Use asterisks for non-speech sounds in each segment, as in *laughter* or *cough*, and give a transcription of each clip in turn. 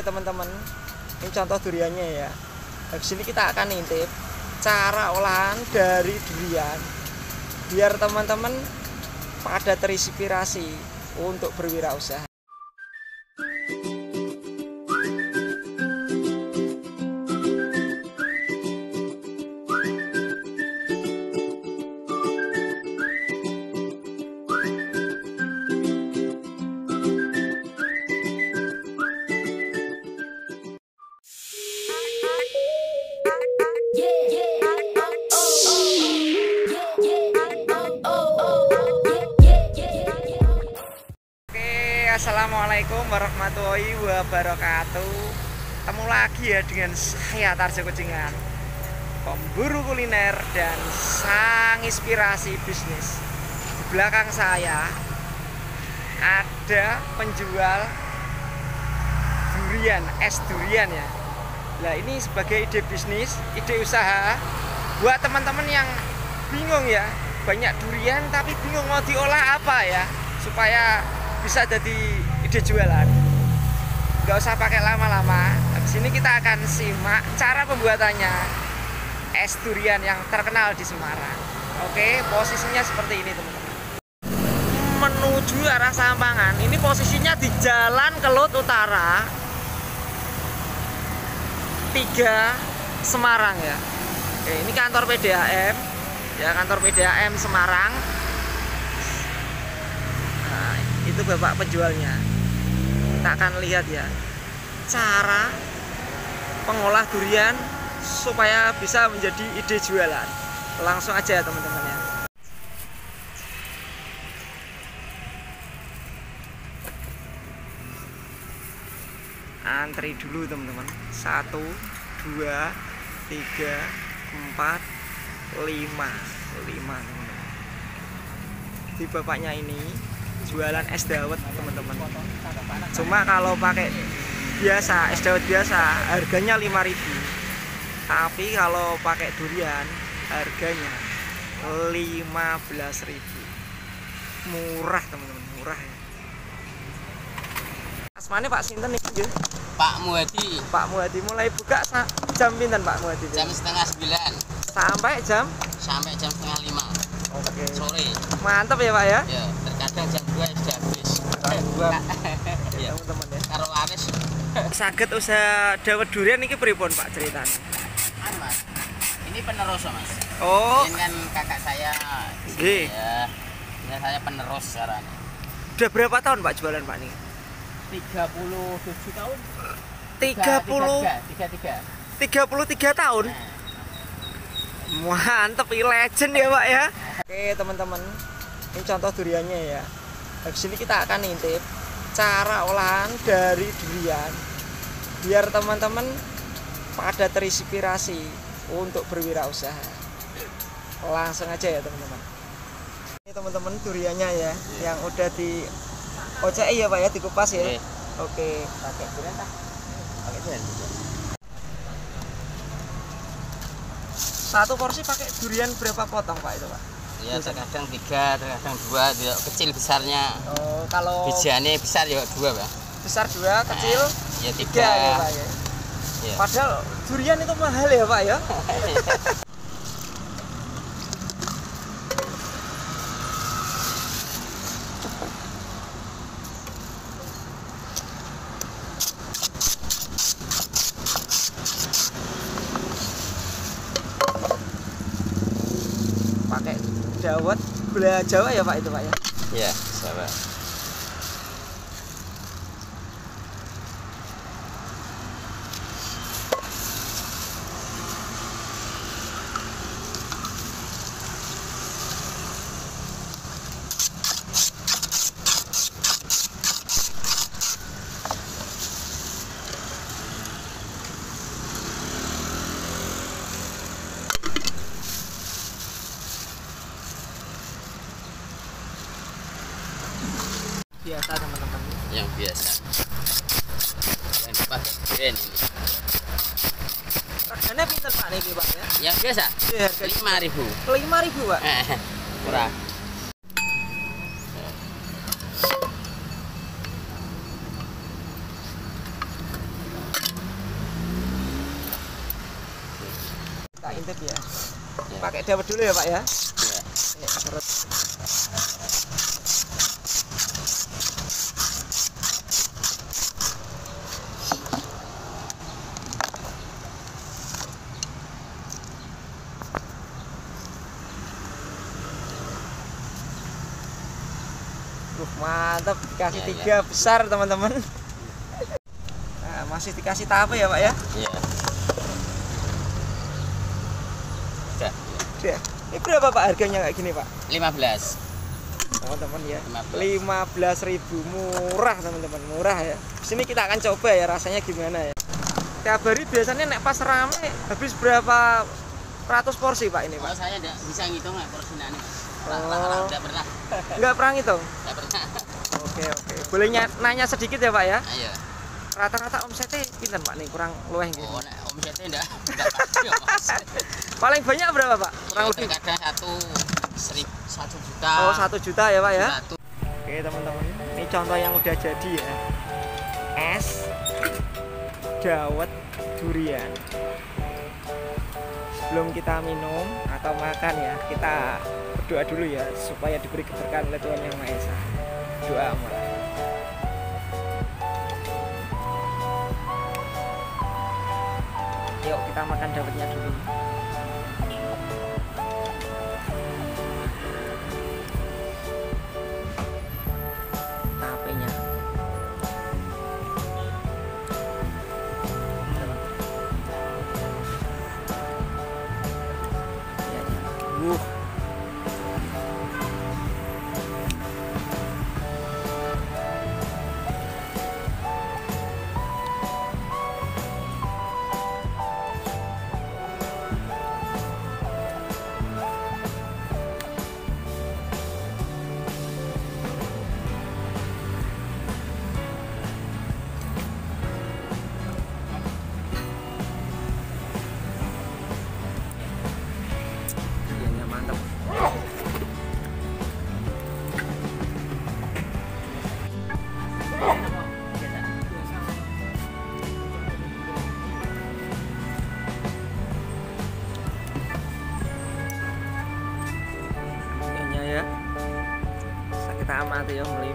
Teman-teman, ini contoh duriannya ya. Di sini kita akan intip cara olahan dari durian biar teman-teman pada terinspirasi untuk berwirausaha. Assalamualaikum warahmatullahi wabarakatuh. Ketemu lagi ya dengan saya Tarjo Kucingan, pemburu kuliner dan sang inspirasi bisnis. Di belakang saya ada penjual durian, es durian ya. Nah ini sebagai ide bisnis, ide usaha buat teman-teman yang bingung ya, banyak durian tapi bingung mau diolah apa ya supaya bisa jadi ide jualan. Nggak usah pakai lama-lama. Di sini kita akan simak cara pembuatannya. Es durian yang terkenal di Semarang. Oke posisinya seperti ini teman-teman. Menuju arah Sampangan. Ini posisinya di Jalan Kelut Utara. 3 Semarang ya. Oke ini kantor PDAM ya kantor PDAM Semarang. Nah, itu bapak penjualnya. Kita akan lihat ya cara pengolah durian supaya bisa menjadi ide jualan. Langsung aja ya teman-teman ya. Antri dulu teman-teman. Satu, dua, tiga, empat, lima, lima teman-teman. Di bapaknya ini jualan es dawet teman-teman. Cuma kalau pakai biasa es dawet biasa harganya 5000 tapi kalau pakai durian harganya 15000 murah teman-teman murah ya. Asmane Pak Sinten nih Pak Muhadi. Pak Muhadi mulai buka jam pinten Pak Muhadi? Jam setengah sembilan. Sampai jam? Sampai jam setengah lima. Oke. Sore. Mantap ya Pak ya? Ya terkadang jam dua sudah habis dua. ya teman-teman ya. Karo laris saged usaha dawet durian ini pripun Pak ceritanya An, mas. Ini penerus mas. Oh. Ini kan kakak saya. Nggih. ya ini saya penerus sekarang. Udah berapa tahun Pak jualan Pak nih? 37 tahun. 30 tiga tiga 33 tahun. Mantep, ini legend ya Pak ya. Oke teman-teman, ini contoh duriannya ya. Di sini kita akan intip cara olahan dari durian biar teman-teman pada terinspirasi untuk berwirausaha. Langsung aja ya teman-teman. Ini teman-teman duriannya ya, yang udah di OCI ya Pak ya, dikupas ya. Oke. Oke. pakai durian tak pakai durian Satu porsi pakai durian berapa potong Pak itu Pak? Ya terkadang tiga terkadang dua ya, kecil besarnya Oh, kalau bijiannya besar ya dua pak besar dua, kecil ya tiga tiga ya Pak ya. ya. Padahal durian itu mahal ya Pak ya. *laughs* Pakai gula Jawa ya Pak itu Pak ya. ya sama yang biasa. Yang dipakai brand ini. Harganya pinter pak nih pak ya? Yang biasa? Iya, Lima ribu. Lima ribu pak? Eh, Murah kita intip ya, ya. pakai dapat dulu ya pak ya, ya. ya mantap dikasih Ya, ya. tiga besar teman-teman. Nah, masih dikasih tape ya Pak ya. Iya. Sudah. Sudah. Ini berapa Pak harganya kayak gini Pak? 15. Teman-teman ya. 15. 15.000 murah teman-teman murah ya sini kita akan coba ya rasanya gimana ya tiap hari biasanya nek pas rame habis berapa ratus porsi pak ini pak saya tidak bisa ngitung lah porsinya nih. Oh. Tidak pernah. nggak perang itu Tidak pernah. Oke oke boleh nya- nanya sedikit ya pak ya Ayo. rata-rata omsetnya pinten pak nih kurang luweh gitu Oh, nah, omsetnya enggak enggak *laughs* pasti Mas. paling banyak berapa pak kurang lebih terkadang satu seribu satu juta. oh satu juta ya pak ya Satu. Oke teman-teman, ini contoh yang udah jadi ya. Es dawet durian. Sebelum kita minum atau makan ya, kita berdoa dulu ya supaya diberi keberkahan oleh Tuhan Yang Maha Esa. Doa amal. Yuk kita makan dawetnya dulu. tapenya Uh.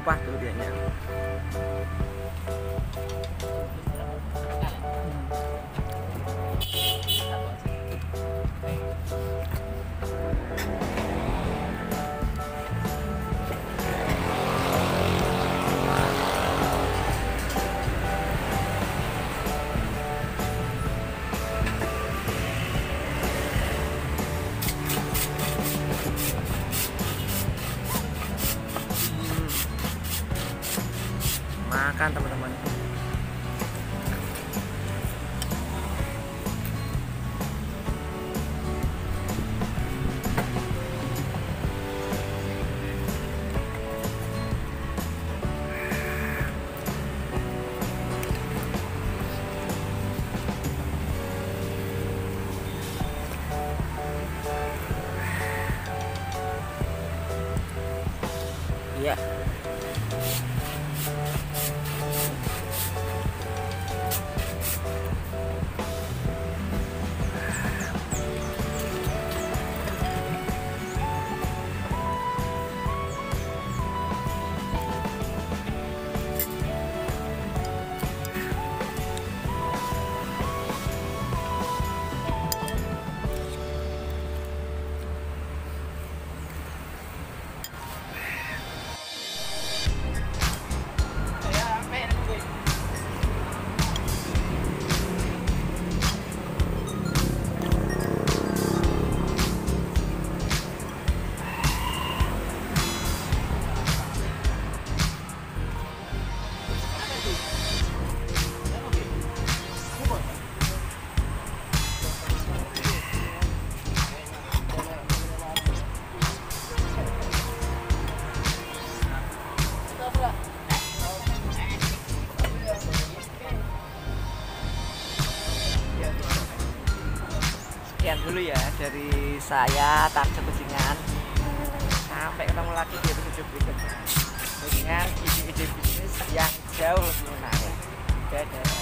Amati ya melimpah sekian dulu ya dari saya Tarjo Kucingan sampai ketemu lagi di episode berikutnya. Dengan ide-ide bisnis yang jauh lebih menarik. Dadah